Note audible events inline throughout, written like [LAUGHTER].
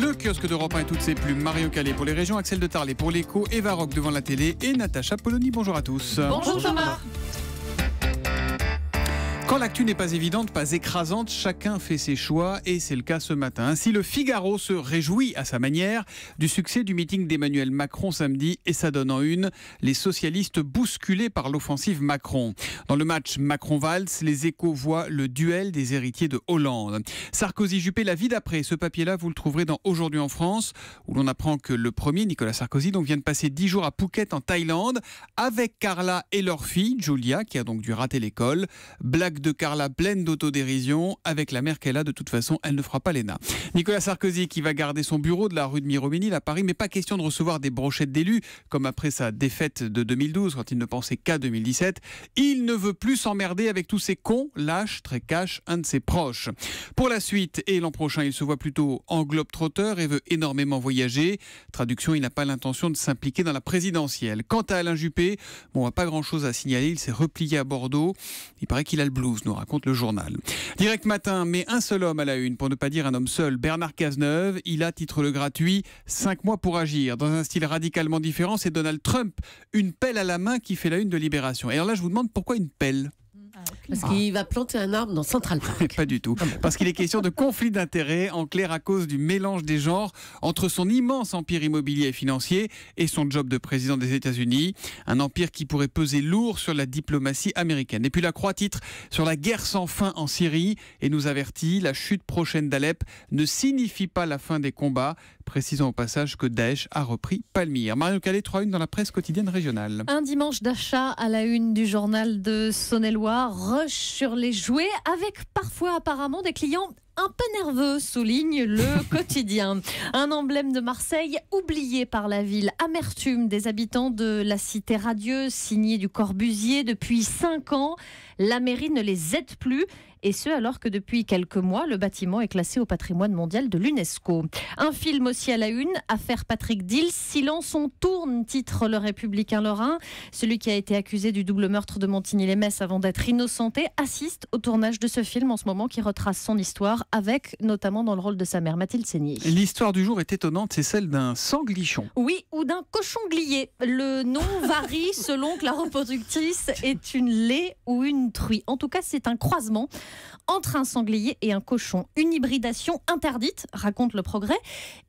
Le kiosque d'Europe 1 et toutes ses plumes. Mario Calais pour les régions, Axel de Tarlet pour l'écho, Eva Rock devant la télé et Natacha Polony. Bonjour à tous. Bonjour Thomas. Quand l'actu n'est pas évidente, pas écrasante, chacun fait ses choix et c'est le cas ce matin. Ainsi, le Figaro se réjouit à sa manière du succès du meeting d'Emmanuel Macron samedi et ça donne en une les socialistes bousculés par l'offensive Macron. Dans le match Macron-Valls, les échos voient le duel des héritiers de Hollande. Sarkozy-Juppé, la vie d'après. Ce papier-là, vous le trouverez dans Aujourd'hui en France, où l'on apprend que le premier, Nicolas Sarkozy, vient de passer dix jours à Phuket en Thaïlande avec Carla et leur fille, Julia, qui a donc dû rater l'école. Blague de Carla pleine d'autodérision. Avec la mère qu'elle a, de toute façon, elle ne fera pas l'ENA. Nicolas Sarkozy qui va garder son bureau de la rue de Miromesnil à Paris, mais pas question de recevoir des brochettes d'élus, comme après sa défaite de 2012, quand il ne pensait qu'à 2017. Il ne veut plus s'emmerder avec tous ces cons, lâches, très cash, un de ses proches. Pour la suite et l'an prochain, il se voit plutôt en globe-trotteur et veut énormément voyager. Traduction, il n'a pas l'intention de s'impliquer dans la présidentielle. Quant à Alain Juppé, bon, on n'a pas grand-chose à signaler. Il s'est replié à Bordeaux. Il paraît qu'il a le blues nous raconte le journal. Direct matin, mais un seul homme à la une, pour ne pas dire un homme seul, Bernard Cazeneuve. Il a, titre le gratuit, 5 mois pour agir. Dans un style radicalement différent, c'est Donald Trump, une pelle à la main qui fait la une de Libération. Et alors là, je vous demande pourquoi une pelle? Parce qu'il va planter un arbre dans Central [LAUGHS] Park. Pas du tout. Ah Parce qu'il est question de conflit d'intérêts, en clair à cause du mélange des genres entre son immense empire immobilier et financier et son job de président des États-Unis. Un empire qui pourrait peser lourd sur la diplomatie américaine. Et puis la croix titre sur la guerre sans fin en Syrie et nous avertit la chute prochaine d'Alep ne signifie pas la fin des combats. Précisons au passage que Daesh a repris Palmyre. Mario Calais, 3 une dans la presse quotidienne régionale. Un dimanche d'achat à la une du journal de Saône-et-Loire. Rush sur les jouets avec parfois apparemment des clients un peu nerveux, souligne le [LAUGHS] quotidien. Un emblème de Marseille oublié par la ville. Amertume des habitants de la cité radieuse, signé du Corbusier depuis 5 ans. La mairie ne les aide plus et ce alors que depuis quelques mois, le bâtiment est classé au patrimoine mondial de l'UNESCO. Un film aussi à la une, affaire Patrick Dils, silence on tourne, titre Le Républicain Lorrain. Celui qui a été accusé du double meurtre de Montigny-les-Metz avant d'être innocenté assiste au tournage de ce film en ce moment qui retrace son histoire avec notamment dans le rôle de sa mère Mathilde Seigny. L'histoire du jour est étonnante, c'est celle d'un sanglichon. Oui, ou d'un cochon glié. Le nom [LAUGHS] varie selon que la reproductrice est une lait ou une truie. En tout cas, c'est un croisement entre un sanglier et un cochon. Une hybridation interdite, raconte le progrès,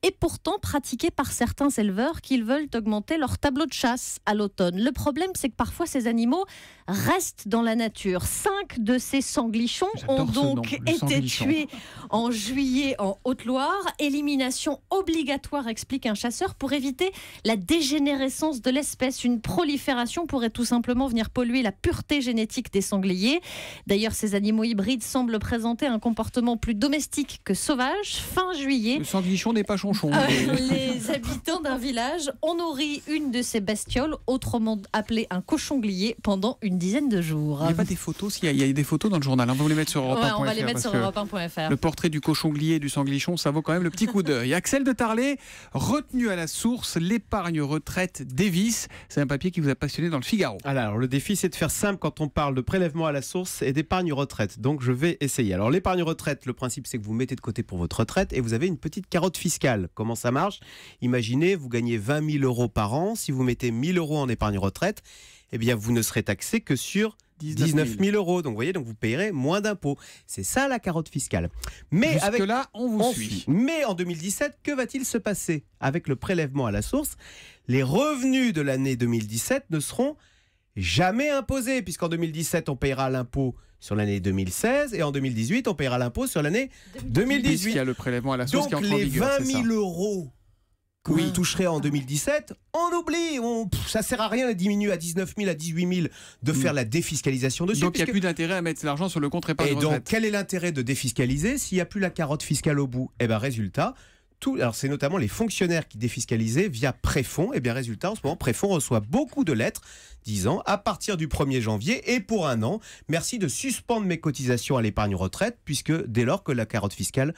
et pourtant pratiquée par certains éleveurs qui veulent augmenter leur tableau de chasse à l'automne. Le problème, c'est que parfois ces animaux restent dans la nature. Cinq de ces sanglichons ont donc été tués en juillet en Haute-Loire. Élimination obligatoire, explique un chasseur, pour éviter la dégénérescence de l'espèce. Une prolifération pourrait tout simplement venir polluer la pureté génétique des sangliers. D'ailleurs, ces animaux hybrides semblent présenter un comportement plus domestique que sauvage. Fin juillet. Le sanglichon n'est pas chonchon. Euh, les habitants d'un village ont nourri une de ces bestioles, autrement appelée un cochon glié, pendant une dizaine de jours. Il n'y a pas des photos Il y, a, des photos dans le journal. On va vous les mettre sur europe On va les mettre sur europe 1.fr. Le portrait du cochon glié et du sanglichon, ça vaut quand même le petit coup d'œil. Axel de Tarlet, retenu à la source, l'épargne retraite Davis. C'est un papier qui vous a passionné dans le Figaro. Alors, le défi, c'est de faire simple quand on parle de prélèvement à la source et d'épargne retraite. Donc, je vais essayer. Alors, l'épargne retraite, le principe, c'est que vous mettez de côté pour votre retraite et vous avez une petite carotte fiscale. Comment ça marche? Imaginez, vous gagnez 20 000 euros par an. Si vous mettez 1000 euros en épargne retraite, eh bien, vous ne serez taxé que sur 19 000 euros. Donc, vous voyez, donc vous payerez moins d'impôts. C'est ça la carotte fiscale. Mais avec là, on vous suit. Mais en 2017, que va-t-il se passer? Avec le prélèvement à la source Les revenus de l'année 2017 ne seront jamais imposés, puisqu'en 2017, on payera l'impôt sur l'année 2016 et en 2018, on payera l'impôt sur l'année 2018. Il y a le prélèvement à la source Donc, qui les 20 000 euros que oui. vous toucherez en 2017, on oublie. On, ça sert à rien de diminuer à 19 000, à 18 000 de faire mm. la défiscalisation dessus. Donc il n'y a plus d'intérêt à mettre l'argent sur le compte épargne Et donc quel est l'intérêt de défiscaliser s'il n'y a plus la carotte fiscale au bout? Eh bien résultat, tout, alors c'est notamment les fonctionnaires qui défiscalisaient via Préfond. Et eh bien résultat, en ce moment, Préfond reçoit beaucoup de lettres disant à partir du 1er janvier et pour un an, merci de suspendre mes cotisations à l'épargne retraite puisque dès lors que la carotte fiscale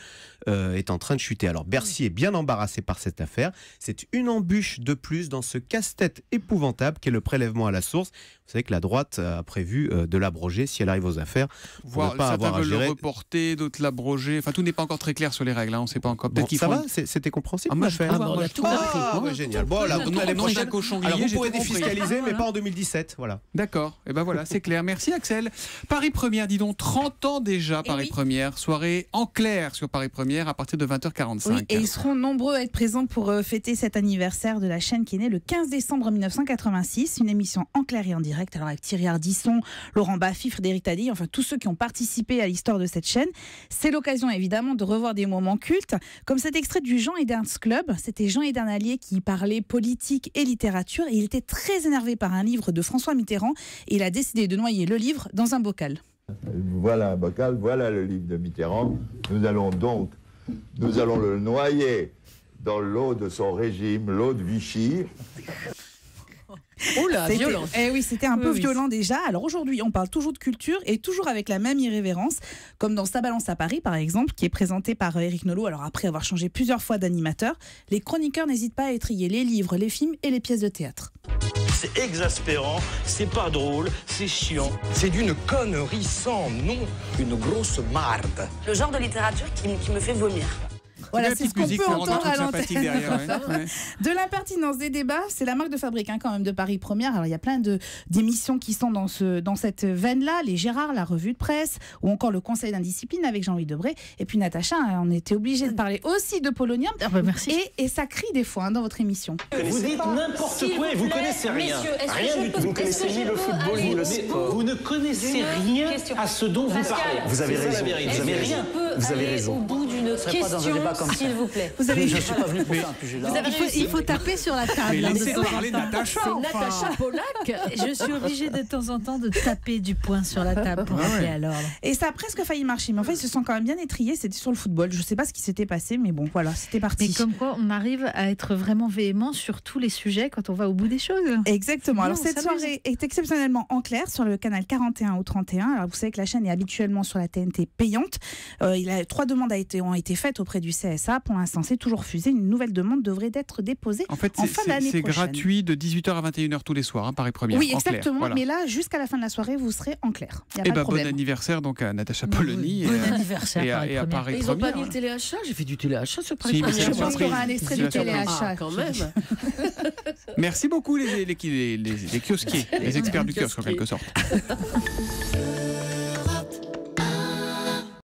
euh, est en train de chuter. Alors Bercy est bien embarrassé par cette affaire. C'est une embûche de plus dans ce casse-tête épouvantable qu'est le prélèvement à la source. Vous savez que la droite a prévu euh, de l'abroger si elle arrive aux affaires. Voir, ne pas avoir à gérer. le reporter, d'autres l'abroger. Enfin, tout n'est pas encore très clair sur les règles. Hein. On ne sait pas encore. Bon, ça va, c'était compréhensible. Ah, moi, je chère. peux Ah, bah, on a tout Ah, compris. bah, génial. Bon, là, j'ai un prochaine, cochon alors grillé, vous pourrez défiscaliser, mais pas en 2017. Voilà. D'accord. Et ben voilà, c'est clair. Merci Axel. Paris Première, dis donc, 30 ans déjà Eh Paris. Première. Soirée en clair sur Paris Première à partir de 20h45. Oui, et ils seront nombreux à être présents pour euh, fêter cet anniversaire de la chaîne qui est née le 15 décembre 1986. Une émission en clair et en direct, alors avec Thierry Ardisson, Laurent Baffy, Frédéric Taddy, enfin tous ceux qui ont participé à l'histoire de cette chaîne. C'est l'occasion évidemment de revoir des moments cultes, comme cet extrait du Jean Ederns Club. C'était Jean Edernalier qui parlait politique et littérature il était très énervé par un livre de François Mitterrand et il a décidé de noyer le livre dans un bocal. Voilà un bocal, voilà le livre de Mitterrand. Nous allons donc, nous allons le noyer dans l'eau de son régime, l'eau de Vichy. Oh là, C'était- violent. Eh oui, c'était un Oui, peu oui. violent déjà. Alors aujourd'hui, on parle toujours de culture et toujours avec la même irrévérence, comme dans Sa balance à Paris, par exemple, qui est présenté par Eric Nolot. Alors après avoir changé plusieurs fois d'animateur, les chroniqueurs n'hésitent pas à étrier les livres, les films et les pièces de théâtre. C'est exaspérant, c'est pas drôle, c'est chiant. C'est d'une connerie sans nom, une grosse marde. le genre de littérature qui, qui me fait vomir. Voilà, c'est ce qu'on peut entendre à l'antenne. [LAUGHS] ouais. De l'impertinence des débats, c'est la marque de fabrique hein, quand même de Paris Première. Alors il y a plein de d'émissions qui sont dans ce dans cette veine-là, les Gérard, la revue de presse, ou encore le Conseil d'indiscipline avec Jean-Louis Debré. Et puis Natacha, hein, on était obligé de parler aussi de polonium. Ah bah, merci. Et, et ça crie des fois hein, dans votre émission. Vous dites n'importe quoi et vous connaissez rien. Rien du tout. Vous connaissez ni le football ni le sport. Vous ne connaissez rien à ce dont vous parlez. Vous avez raison. Vous avez rien. Vous avez raison. Question, s'il vous plaît. Vous avez Je suis pas venu pour ça, Il faut, réussi. il faut taper sur la table. laissez parler. Natacha. C'est enfin. Natacha Polak. Je suis obligée de temps en temps de taper du poing sur la table pour Ah ouais. rappeler à l'ordre. Et ça a presque failli marcher, mais en fait, ils se sont quand même bien étriés. C'était sur le football. Je sais pas ce qui s'était passé, mais bon, voilà, c'était parti. Mais comme quoi, on arrive à être vraiment véhément sur tous les sujets quand on va au bout des choses. Exactement. Alors cette soirée est exceptionnellement en clair sur le canal 41 ou 31. Alors vous savez que la chaîne est habituellement sur la TNT payante. Euh, il a, trois demandes a été, ont été faites auprès du CSA. Pour l'instant, c'est toujours refusé. Une nouvelle demande devrait être déposée. En fait, En fin d'année c'est gratuit de 18h à 21h tous les soirs, hein, Paris Première. oui, exactement. Voilà. Mais là, jusqu'à la fin de la soirée, vous serez en clair. N'y a Eh pas ben, de bon anniversaire donc à Natacha Polony Bon et, à- anniversaire, et à, Paris et à ils n'ont pas mis le téléachat J'ai fait du téléachat sur Paris Si, Première. Je pense qu'il y aura un extrait du téléachat. Quand même. [LAUGHS] Merci beaucoup les, les, les, les, les kiosquiers, [LAUGHS] les experts du kiosque en quelque sorte. [LAUGHS]